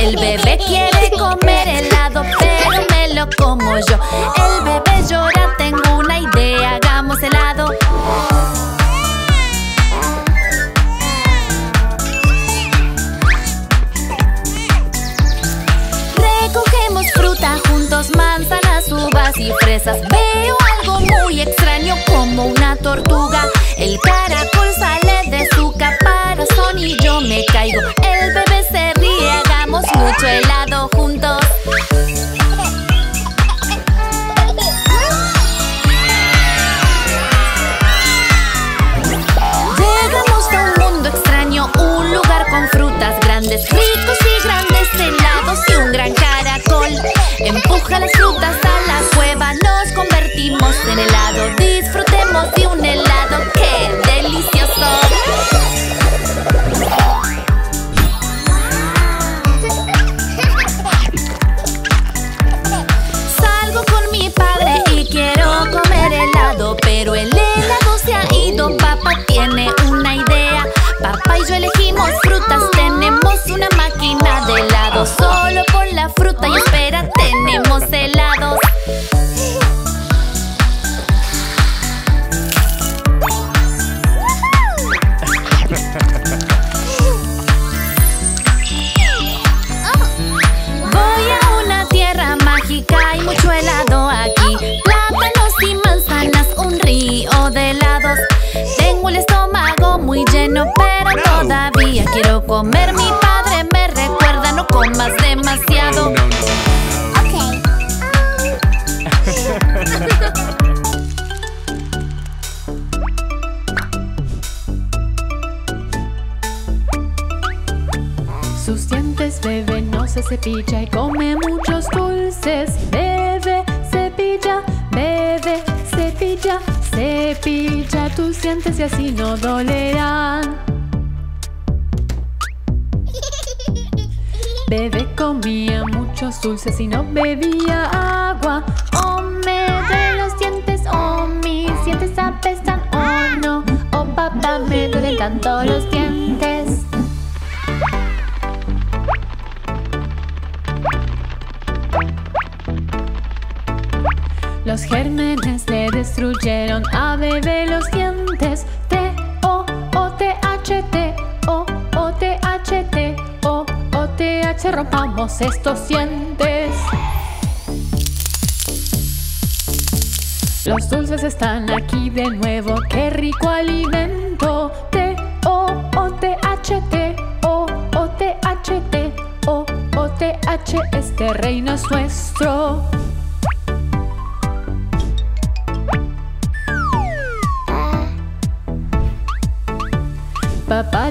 El bebé quiere comer helado, pero me lo como yo. El bebé llora, tengo una idea, hagamos helado. Recogemos fruta juntos, manzanas, uvas y fresas. Veo algo muy extraño como una tortuga. El caracol sale de su caparazón y yo me caigo. El mucho helado juntos Llegamos a un mundo extraño, un lugar con frutas grandes, ricos y grandes helados y un gran caracol. Empuja las frutas a la cueva, nos convertimos en helado. Disfrutemos de un helado, tiene una idea. Papá y yo elegimos frutas, tenemos una máquina de helado Solo pon la fruta y espera, tenemos helados muy lleno, pero todavía quiero comer. Mi padre me recuerda, no comas demasiado. Sus dientes bebe, no se cepilla y come muchos dulces. Bebe, cepilla, bebe, cepilla, cepilla tus dientes y así no dolerán. Bebe comía muchos dulces y no bebía agua. Oh, me duelen los dientes, oh, mis dientes apestan, oh no. Oh, papá, me duelen tanto los dientes. Los gérmenes le destruyeron a bebé los dientes. T O O T H T O O T H T O O T H rompamos estos dientes. Los dulces están aquí de nuevo, qué rico alimento. T O O T H T O O T H T O O T H este reino es nuestro.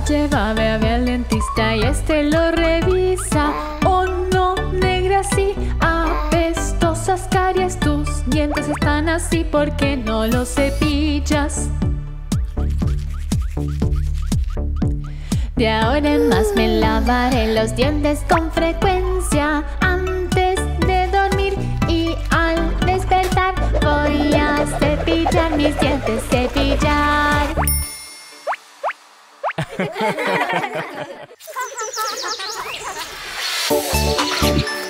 Lleva a bebé al dentista y este lo revisa. Oh no, negra sí, apestosas caries, tus dientes están así porque no los cepillas. De ahora en más me lavaré los dientes con frecuencia antes de dormir y al despertar voy a cepillar mis dientes, cepillar. Ha ha ha ha ha!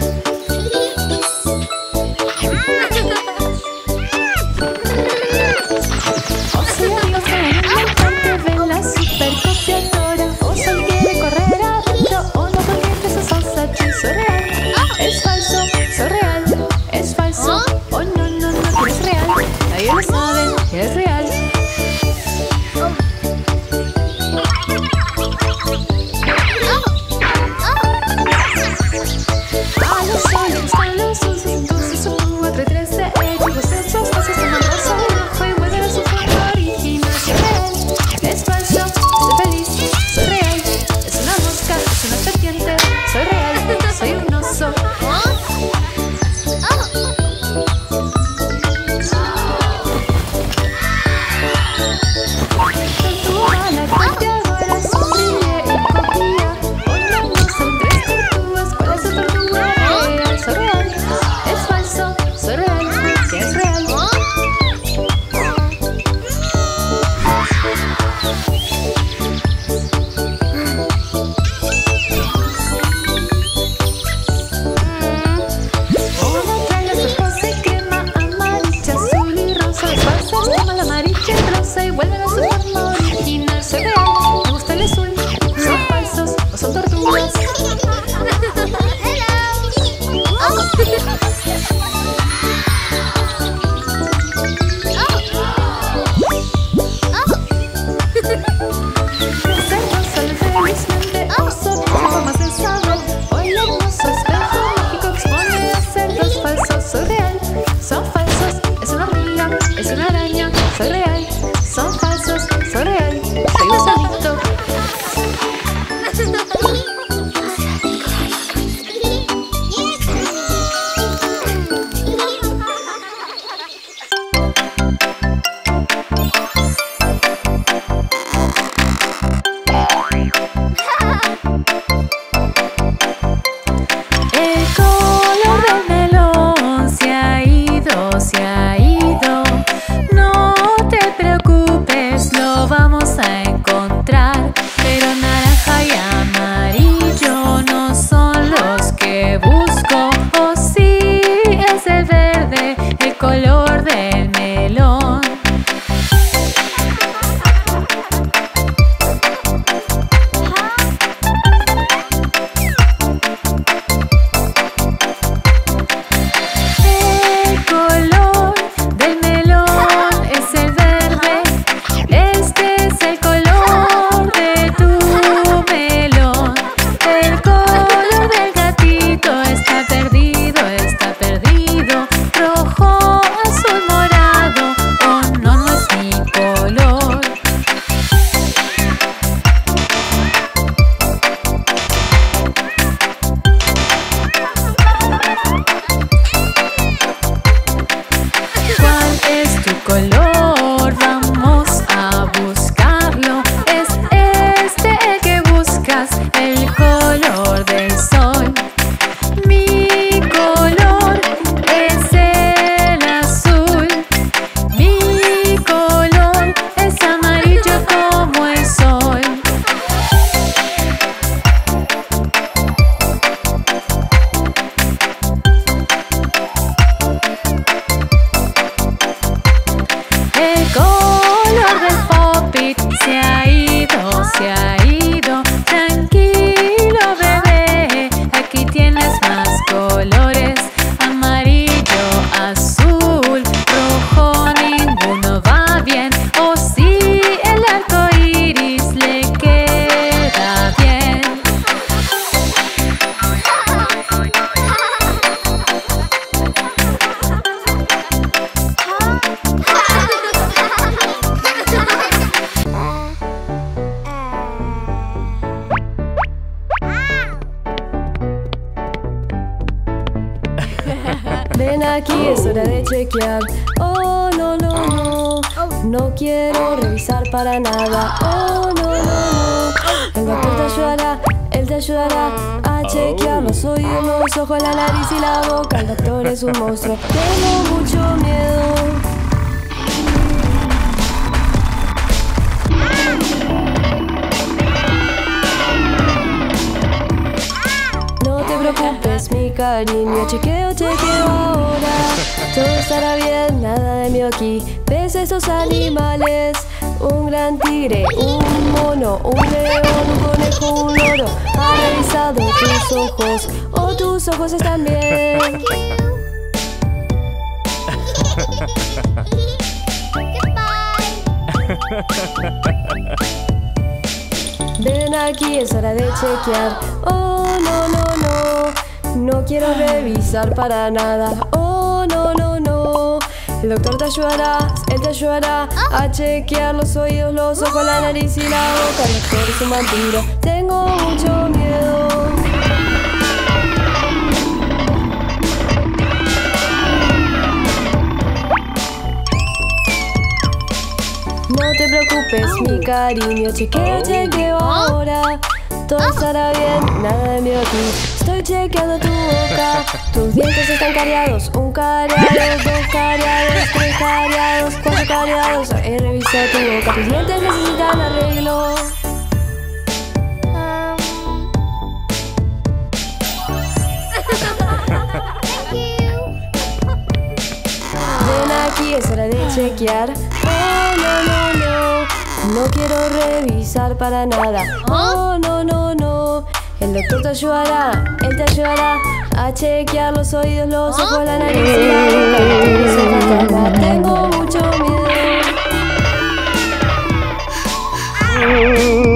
Un. Tengo mucho miedo. No te preocupes, mi cariño, chequeo, chequeo ahora. Todo estará bien, nada de miedo aquí. ¿Ves estos animales? Un gran tigre, un mono, un león, un conejo, un loro. Ha revisado tus ojos, oh, tus ojos están bien. Ven aquí, es hora de chequear. Oh, no, no, no. No quiero revisar para nada. Oh, no, no, no. El doctor te ayudará, él te ayudará a chequear los oídos, los ojos, la nariz y la boca. El doctor es un vampiro. No te preocupes, mi cariño, chequeo, chequeo ahora. Todo estará bien, nada de miedo aquí. Estoy chequeando tu boca. Tus dientes están cariados. Un cariado, dos cariados, tres cariados, cuatro cariados. He revisado tu boca. Tus dientes necesitan arreglo. Ven aquí, es hora de chequear. Oh, no, no, no. Quiero revisar para nada. Oh, no, no, no. El doctor te ayudará, él te ayudará a chequear los oídos, los ojos, la nariz y la boca. Tengo mucho miedo.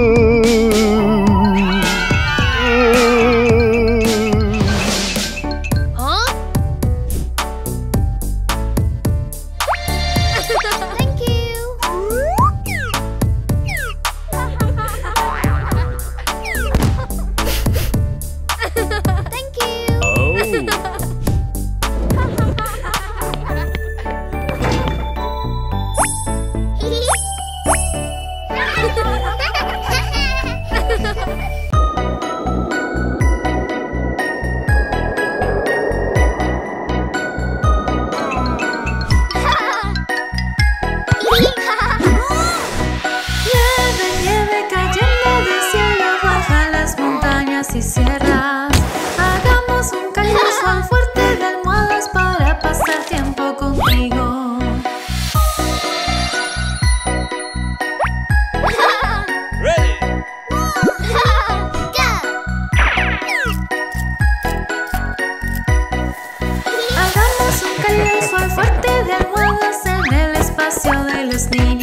Callejón fuerte de almohadas en el espacio de los niños.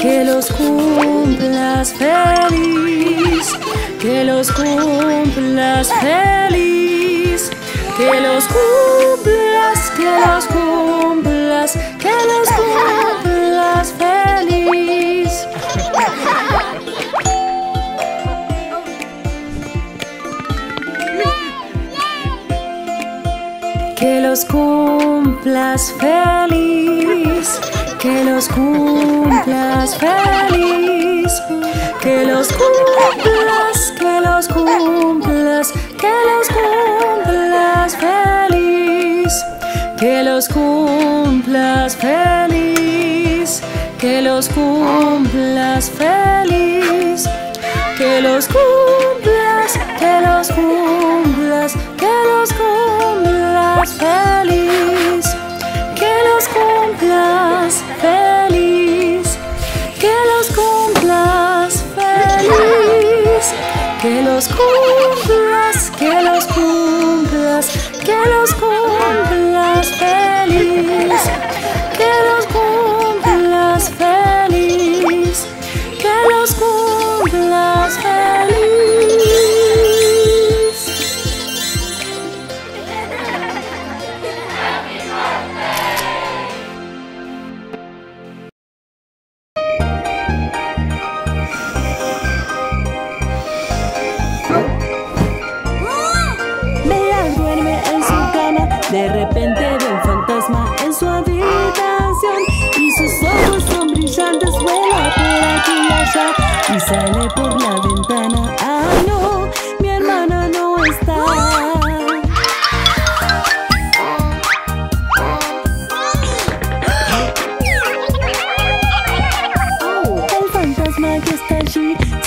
que los cumplas feliz, que los cumplas feliz, que los cumplas, que los cumplas, que los cumplas feliz. Que los cumplas feliz que los cumplas feliz, que los cumplas, que los cumplas, que los cumplas feliz, que los cumplas feliz, que los cumplas feliz, que los cumplas, que los cumplas, que los cumplas feliz. los cumplas, que los cumplas, que los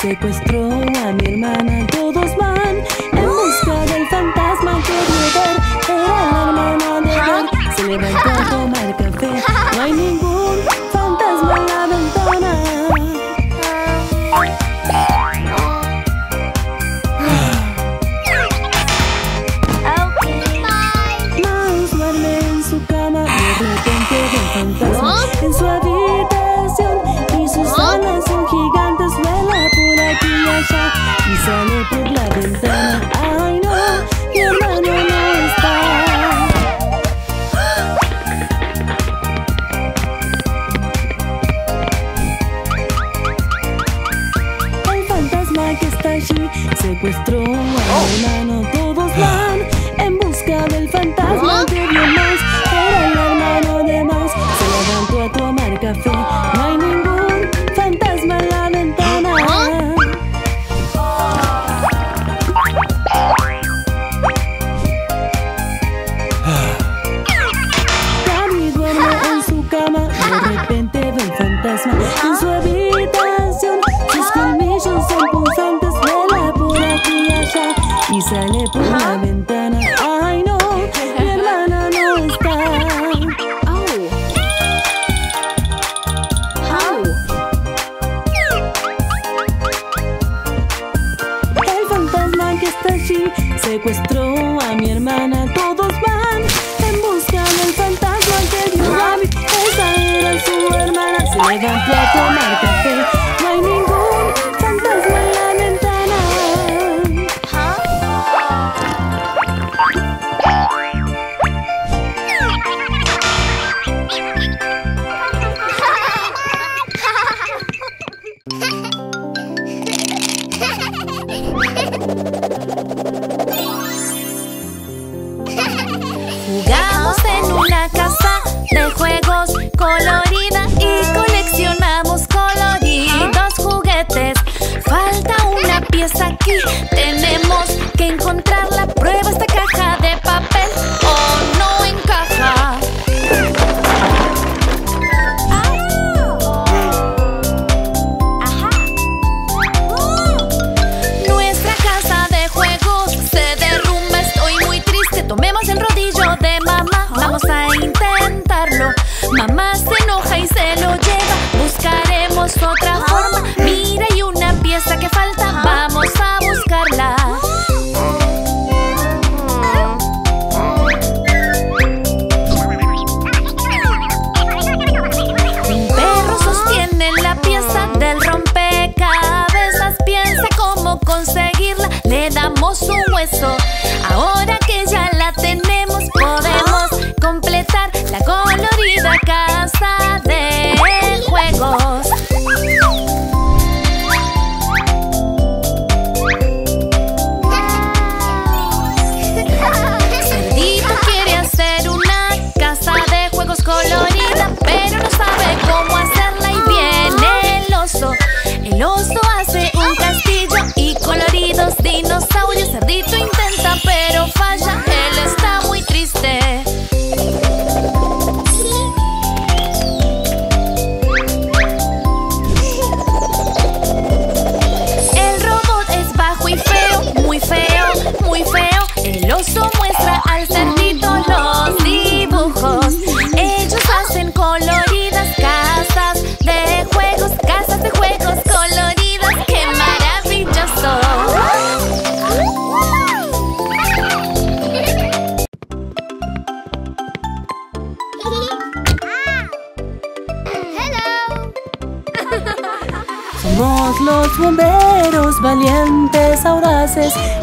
secuestró a mi hermana.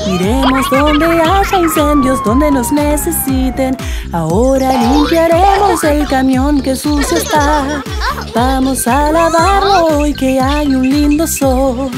Iremos donde haya incendios, donde nos necesiten. Ahora limpiaremos el camión que sucio está. Vamos a lavarlo hoy que hay un lindo sol.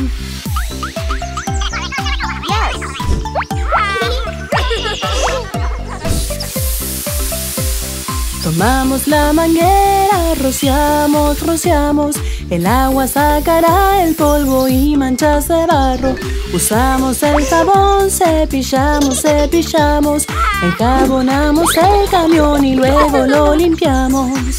Tomamos la manguera, rociamos, rociamos. El agua sacará el polvo y manchas de barro. Usamos el jabón, cepillamos, cepillamos. Enjabonamos el camión y luego lo limpiamos.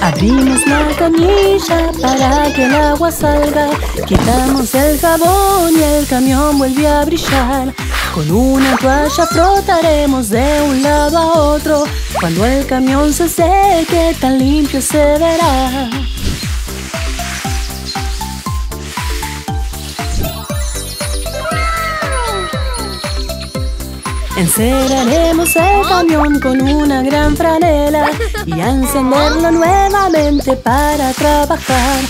Abrimos la canilla para que el agua salga. Quitamos el jabón y el camión vuelve a brillar. Con una toalla frotaremos de un lado a otro. Cuando el camión se seque, tan limpio se verá. Encerraremos el camión con una gran franela y encenderlo nuevamente para trabajar.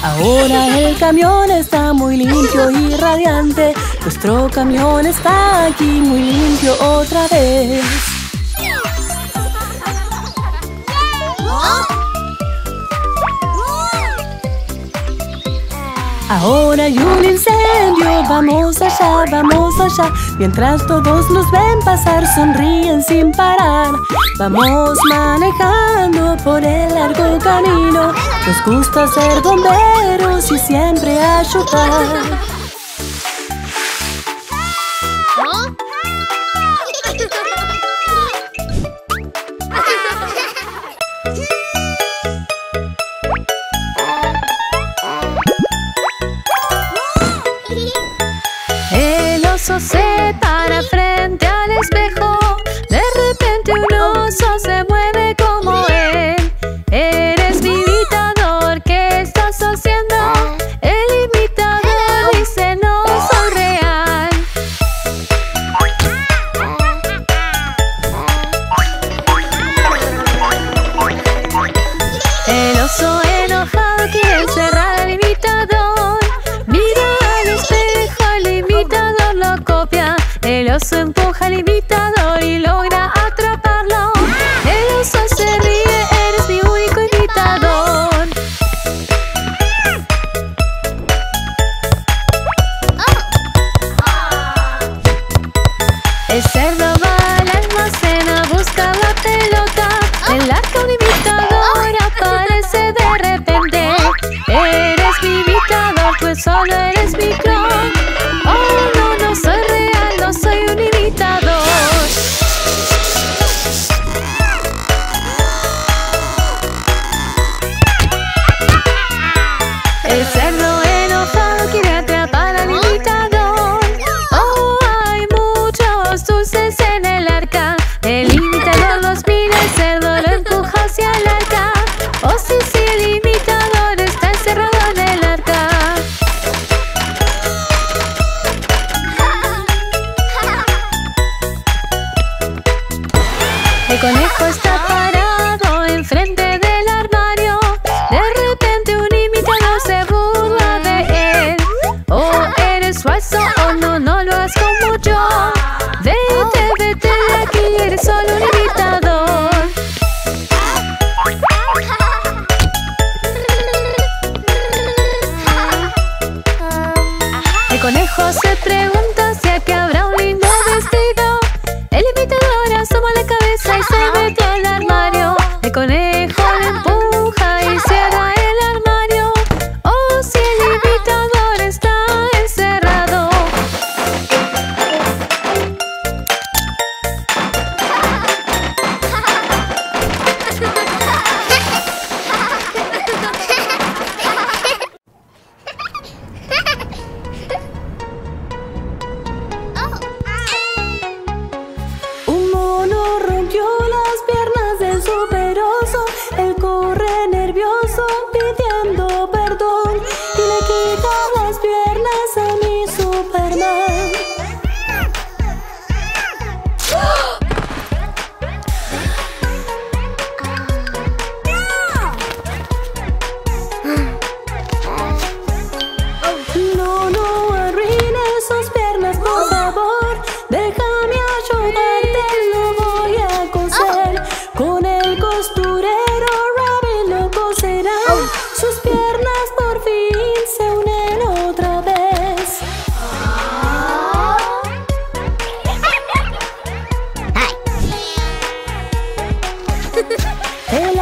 Ahora el camión está muy limpio y radiante. Nuestro camión está aquí muy limpio otra vez. Ahora hay un incendio, vamos allá, vamos allá. Mientras todos nos ven pasar, sonríen sin parar. Vamos manejando por el largo camino. Nos gusta ser bomberos y siempre ayudar.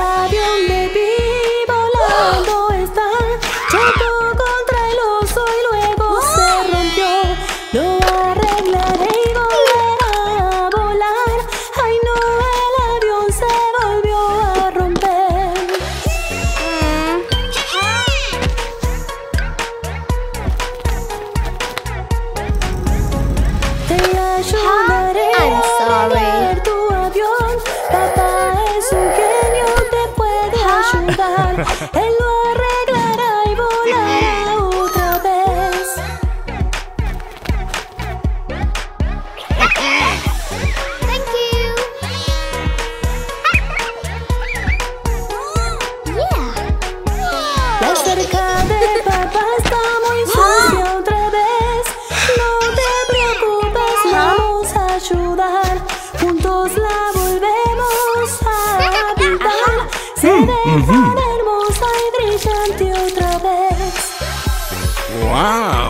Bye. Hermosa y brillante otra vez. Wow.